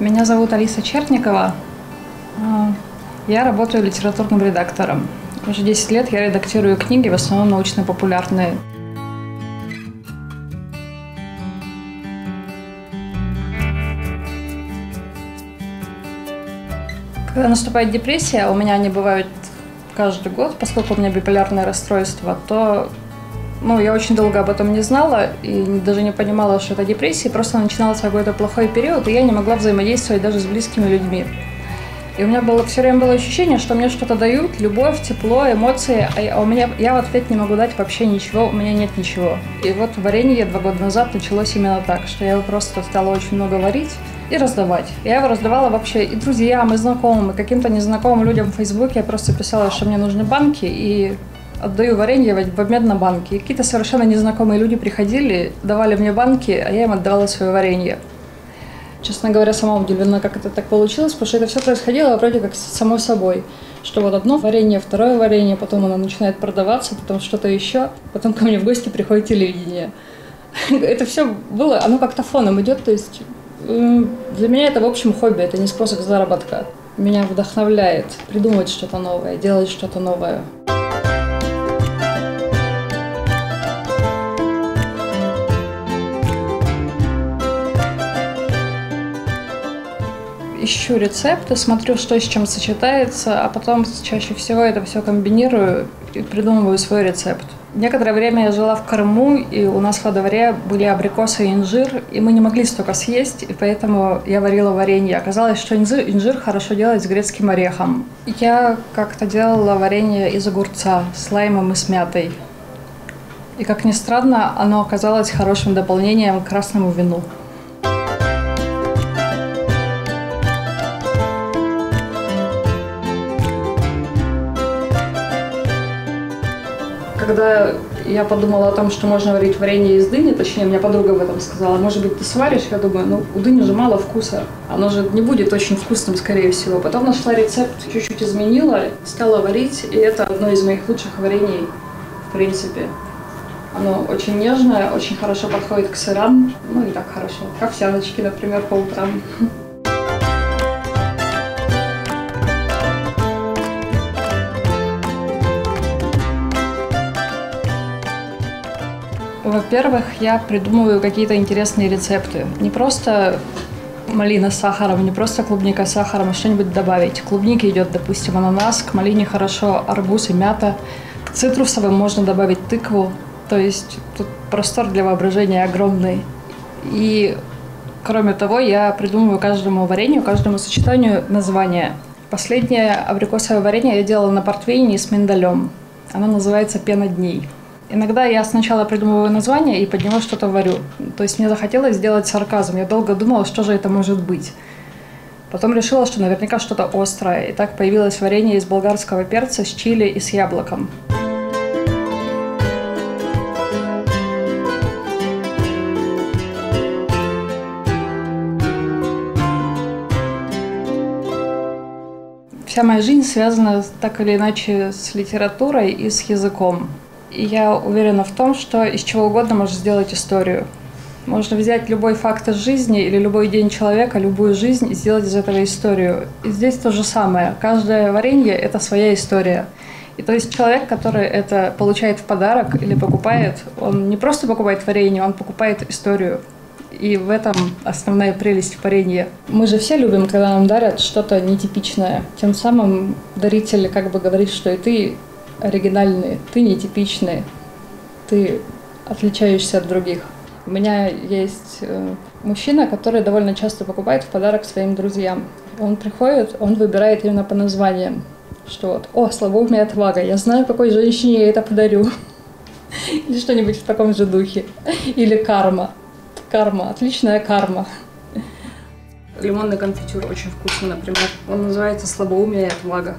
Меня зовут Алиса Черникова. А, Я работаю литературным редактором. Уже 10 лет я редактирую книги, в основном научно-популярные. Когда наступает депрессия, у меня они бывают каждый год, поскольку у меня биполярное расстройство, то ну, я очень долго об этом не знала и даже не понимала, что это депрессия. Просто начинался какой-то плохой период, и я не могла взаимодействовать даже с близкими людьми. И у меня было все время было ощущение, что мне что-то дают, любовь, тепло, эмоции, а у меня я в ответ не могу дать вообще ничего, у меня нет ничего. И вот варенье два года назад началось именно так, что я просто стала очень много варить и раздавать. Я его раздавала вообще и друзьям, и знакомым, и каким-то незнакомым людям в Фейсбуке. Я просто писала, что мне нужны банки, и отдаю варенье в обмен на банки. Какие-то совершенно незнакомые люди приходили, давали мне банки, а я им отдавала свое варенье. Честно говоря, сама удивлена, как это так получилось, потому что это все происходило вроде как само собой. Что вот одно варенье, второе варенье, потом оно начинает продаваться, потом что-то еще, потом ко мне в гости приходит телевидение. Это все было, оно как-то фоном идет, то есть для меня это, в общем, хобби, это не способ заработка. Меня вдохновляет придумать что-то новое, делать что-то новое. Ищу рецепты, смотрю, что с чем сочетается, а потом чаще всего это все комбинирую и придумываю свой рецепт. Некоторое время я жила в Крыму, и у нас во дворе были абрикосы и инжир, и мы не могли столько съесть, и поэтому я варила варенье. Оказалось, что инжир, инжир хорошо делать с грецким орехом. Я как-то делала варенье из огурца с лаймом и с мятой. И, как ни странно, оно оказалось хорошим дополнением к красному вину. Когда я подумала о том, что можно варить варенье из дыни, точнее, мне подруга об этом сказала, может быть, ты сваришь? Я думаю, ну, у дыни же мало вкуса, оно же не будет очень вкусным, скорее всего. Потом нашла рецепт, чуть-чуть изменила, стала варить, и это одно из моих лучших варений, в принципе. Оно очень нежное, очень хорошо подходит к сырам, ну, не так хорошо, к овсяночке, например, по утрам. Во-первых, я придумываю какие-то интересные рецепты. Не просто малина с сахаром, не просто клубника с сахаром, а что-нибудь добавить. К клубнике идет, допустим, ананас, к малине хорошо арбуз и мята. К цитрусовым можно добавить тыкву. То есть тут простор для воображения огромный. И кроме того, я придумываю каждому варенью, каждому сочетанию название. Последнее абрикосовое варенье я делала на портвейне с миндалем. Оно называется «Пена дней». Иногда я сначала придумываю название и под него что-то варю. То есть мне захотелось сделать сарказм. Я долго думала, что же это может быть. Потом решила, что наверняка что-то острое. И так появилось варенье из болгарского перца с чили и с яблоком. Вся моя жизнь связана так или иначе с литературой и с языком. Я уверена в том, что из чего угодно можно сделать историю. Можно взять любой факт из жизни или любой день человека, любую жизнь и сделать из этого историю. И здесь то же самое. Каждое варенье – это своя история. И то есть человек, который это получает в подарок или покупает, он не просто покупает варенье, он покупает историю. И в этом основная прелесть варенья. Мы же все любим, когда нам дарят что-то нетипичное. Тем самым даритель как бы говорит, что и ты оригинальный, ты нетипичный, ты отличаешься от других. У меня есть э, мужчина, который довольно часто покупает в подарок своим друзьям. Он приходит, он выбирает именно по названиям. Что вот, о, слабоумие отвага, я знаю, какой женщине я это подарю. Или что-нибудь в таком же духе. Или карма. Карма, отличная карма. Лимонный конфитюр очень вкусный, например. Он называется слабоумие и отвага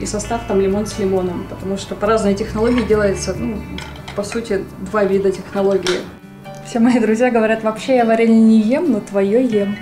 и состав там лимон с лимоном, потому что по разной технологии делается, ну, по сути, два вида технологии. Все мои друзья говорят, вообще я варенье не ем, но твое ем.